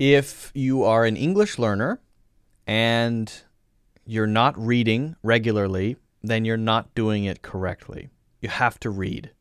If you are an English learner and you're not reading regularly, then you're not doing it correctly. You have to read.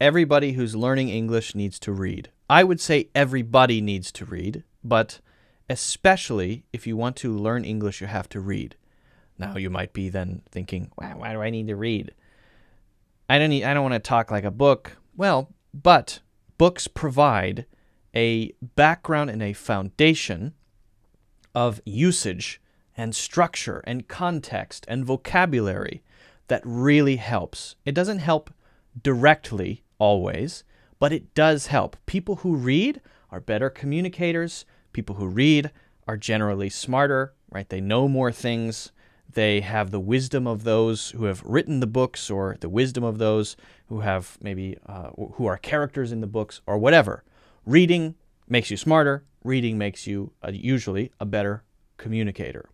Everybody who's learning English needs to read. I would say everybody needs to read, but especially if you want to learn English, you have to read. Now you might be then thinking, why, do I need to read? I don't need, I don't want to talk like a book. Well, but books provide a background and a foundation of usage and structure and context and vocabulary that really helps. It doesn't help directly always, but it does help. People who read are better communicators. People who read are generally smarter, right? They know more things. They have the wisdom of those who have written the books or the wisdom of those who have maybe uh, who are characters in the books or whatever. Reading makes you smarter. Reading makes you uh, usually a better communicator.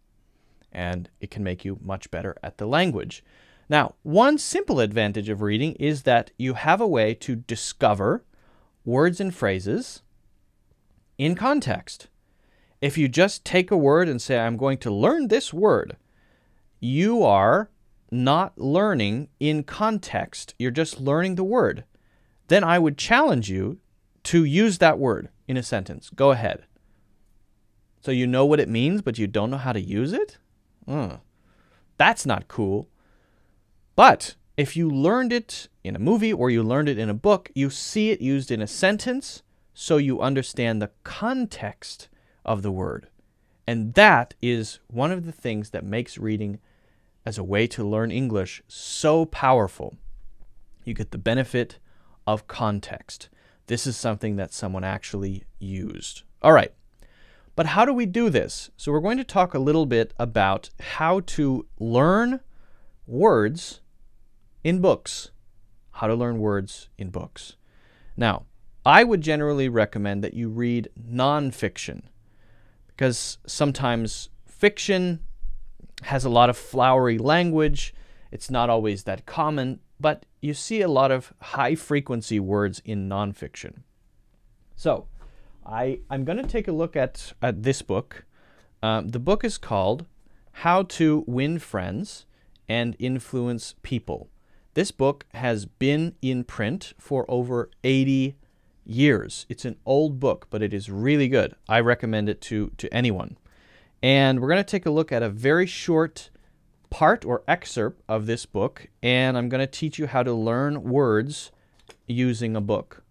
And it can make you much better at the language. Now, one simple advantage of reading is that you have a way to discover words and phrases in context. If you just take a word and say, I'm going to learn this word, you are not learning in context. You're just learning the word. Then I would challenge you to use that word in a sentence. Go ahead. So you know what it means, but you don't know how to use it? Uh, that's not cool. But if you learned it in a movie or you learned it in a book, you see it used in a sentence, so you understand the context of the word. And that is one of the things that makes reading as a way to learn English so powerful. You get the benefit of context. This is something that someone actually used. All right. But how do we do this? So we're going to talk a little bit about how to learn words in books. How to learn words in books. Now, I would generally recommend that you read nonfiction because sometimes fiction has a lot of flowery language. It's not always that common, but you see a lot of high frequency words in nonfiction. So, I, I'm going to take a look at, at this book. Um, the book is called How to Win Friends and Influence People. This book has been in print for over 80 years. It's an old book, but it is really good. I recommend it to, to anyone. And we're going to take a look at a very short part or excerpt of this book, and I'm going to teach you how to learn words using a book.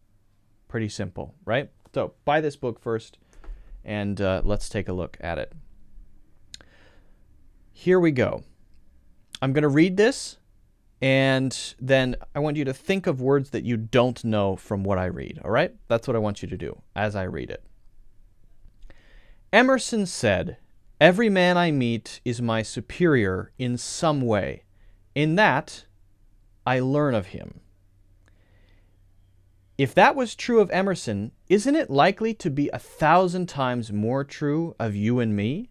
Pretty simple, right? So buy this book first, and uh, let's take a look at it. Here we go. I'm going to read this, and then I want you to think of words that you don't know from what I read, all right? That's what I want you to do as I read it. Emerson said, Every man I meet is my superior in some way. In that, I learn of him. If that was true of Emerson, isn't it likely to be a thousand times more true of you and me?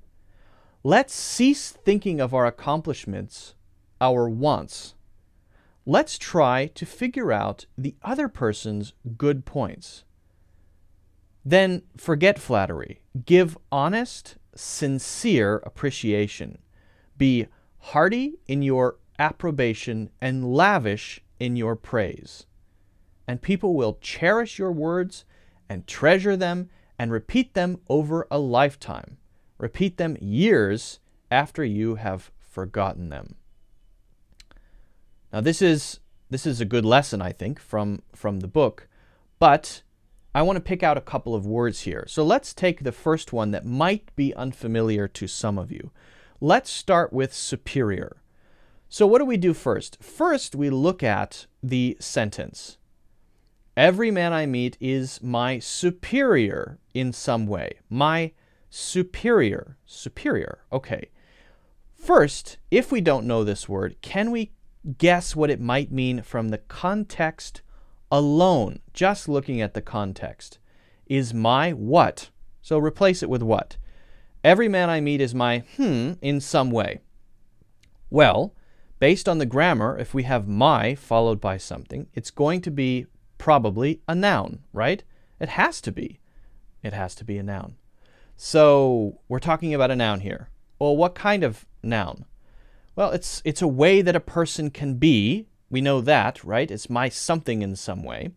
Let's cease thinking of our accomplishments, our wants. Let's try to figure out the other person's good points. Then forget flattery. Give honest, sincere appreciation. Be hearty in your approbation and lavish in your praise. And people will cherish your words and treasure them and repeat them over a lifetime. Repeat them years after you have forgotten them. Now this is this is a good lesson I think from from the book, but I want to pick out a couple of words here. So let's take the first one that might be unfamiliar to some of you. Let's start with superior. So what do we do first? First, we look at the sentence. Every man I meet is my superior in some way. My superior. Superior. Okay. First, if we don't know this word, can we guess what it might mean from the context alone, just looking at the context, is my what. So replace it with what. Every man I meet is my hmm in some way. Well, based on the grammar, if we have my followed by something, it's going to be probably a noun, right? It has to be. It has to be a noun. So we're talking about a noun here. Well, what kind of noun? Well, it's it's a way that a person can be. We know that, right? It's my something in some way.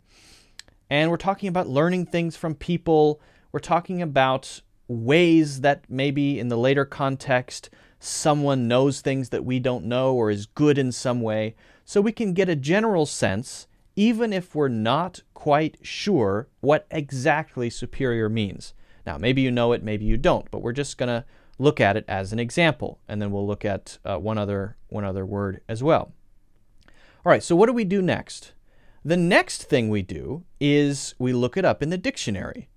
And we're talking about learning things from people. We're talking about ways that maybe in the later context someone knows things that we don't know or is good in some way. So we can get a general sense, even if we're not quite sure what exactly superior means. Now, maybe you know it, maybe you don't, but we're just going to look at it as an example, and then we'll look at uh, one other one other word as well. All right, so what do we do next? The next thing we do is we look it up in the dictionary.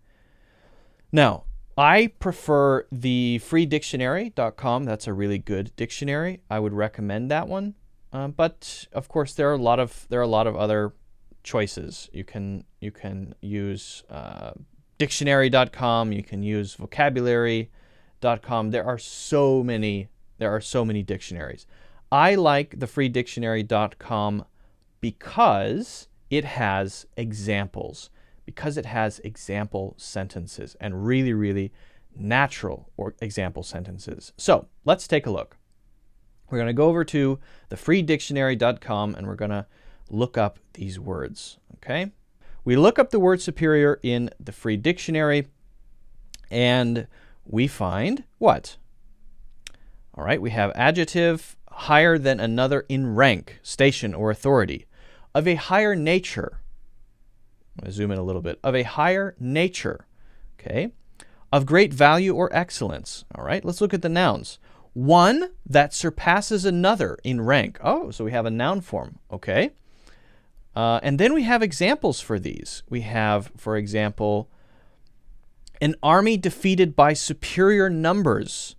Now, I prefer the freedictionary.com. That's a really good dictionary. I would recommend that one. Uh, but of course, there are a lot of there are a lot of other choices. You can you can use uh, dictionary.com. You can use vocabulary.com. There are so many there are so many dictionaries. I like thefreedictionary.com because it has examples because it has example sentences and really, really natural or example sentences. So let's take a look. We're going to go over to thefreedictionary.com and we're going to look up these words. Okay. We look up the word superior in the free dictionary and we find what? All right, we have adjective higher than another in rank, station, or authority, of a higher nature, I'm going to zoom in a little bit, of a higher nature, okay, of great value or excellence. All right, let's look at the nouns. One that surpasses another in rank. Oh, so we have a noun form, okay. Uh, and then we have examples for these. We have, for example, an army defeated by superior numbers.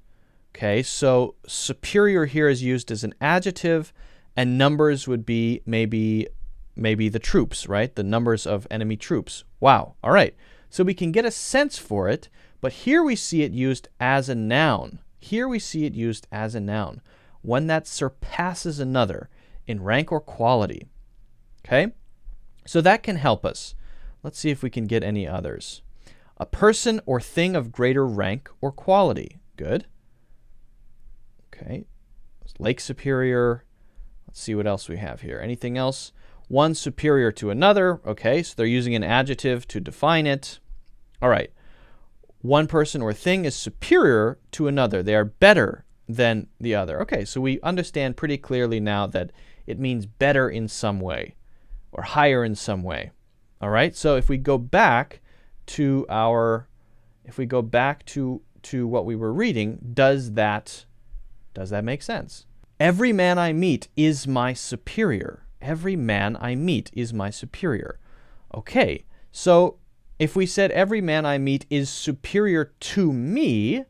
Okay, so superior here is used as an adjective, and numbers would be maybe maybe the troops, right? The numbers of enemy troops. Wow. All right. So we can get a sense for it, but here we see it used as a noun. Here we see it used as a noun, one that surpasses another in rank or quality. Okay? So that can help us. Let's see if we can get any others. A person or thing of greater rank or quality. Good. Okay. Lake Superior. Let's see what else we have here. Anything else? one superior to another. Okay, so they're using an adjective to define it. All right. One person or thing is superior to another. They are better than the other. Okay, so we understand pretty clearly now that it means better in some way or higher in some way. All right, so if we go back to our, if we go back to, to what we were reading, does that, does that make sense? Every man I meet is my superior every man I meet is my superior. Okay, so if we said every man I meet is superior to me,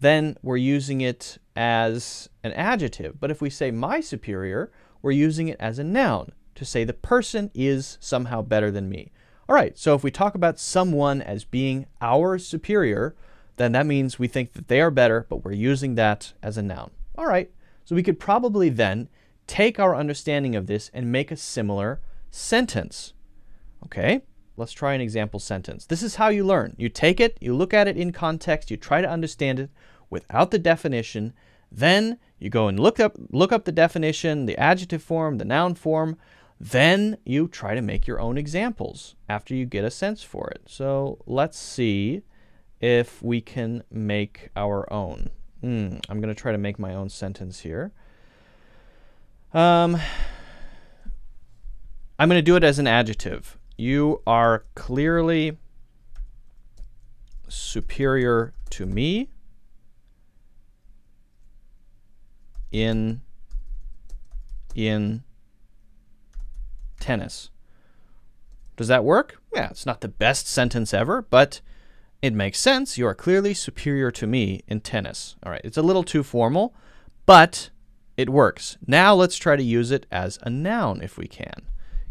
then we're using it as an adjective. But if we say my superior, we're using it as a noun to say the person is somehow better than me. All right, so if we talk about someone as being our superior, then that means we think that they are better, but we're using that as a noun. All right, so we could probably then take our understanding of this and make a similar sentence. Okay, let's try an example sentence. This is how you learn. You take it, you look at it in context, you try to understand it without the definition, then you go and look up look up the definition, the adjective form, the noun form, then you try to make your own examples after you get a sense for it. So let's see if we can make our own. Mm, I'm going to try to make my own sentence here. Um, I'm going to do it as an adjective. You are clearly superior to me in in tennis. Does that work? Yeah, it's not the best sentence ever, but it makes sense. You are clearly superior to me in tennis. All right, it's a little too formal, but it works. Now let's try to use it as a noun if we can.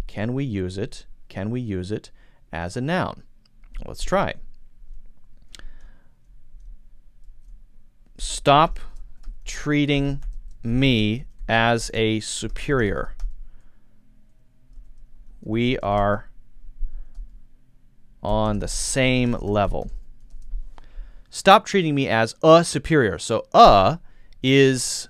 Can we use it? Can we use it as a noun? Let's try. Stop treating me as a superior. We are on the same level. Stop treating me as a superior. So, a is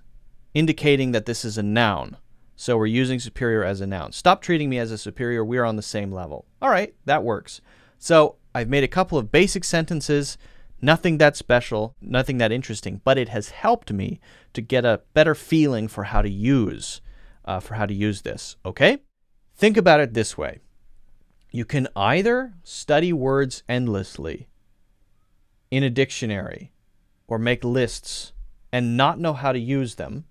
indicating that this is a noun. So we're using superior as a noun. Stop treating me as a superior. We're on the same level. All right, that works. So I've made a couple of basic sentences, nothing that special, nothing that interesting, but it has helped me to get a better feeling for how to use uh, for how to use this. Okay, think about it this way: you can either study words endlessly in a dictionary or make lists and not know how to use them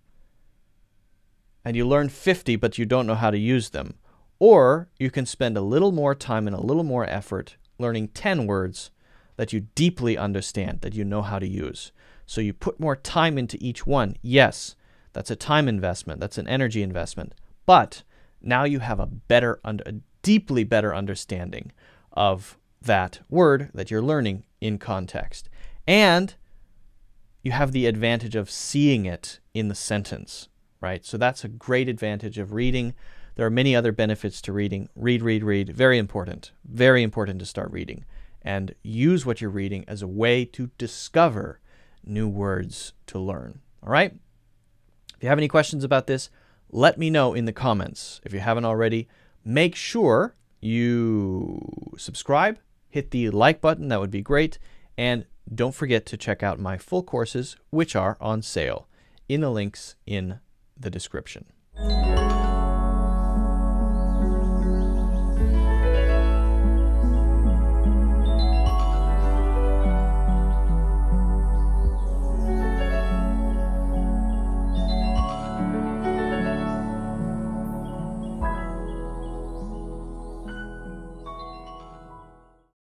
and you learn 50 but you don't know how to use them. Or you can spend a little more time and a little more effort learning 10 words that you deeply understand, that you know how to use. So you put more time into each one. Yes, that's a time investment, that's an energy investment. But now you have a better, a deeply better understanding of that word that you're learning in context. And you have the advantage of seeing it in the sentence right? So that's a great advantage of reading. There are many other benefits to reading. Read, read, read. Very important. Very important to start reading. And use what you're reading as a way to discover new words to learn. All right? If you have any questions about this, let me know in the comments. If you haven't already, make sure you subscribe, hit the like button, that would be great. And don't forget to check out my full courses, which are on sale in the links in the description.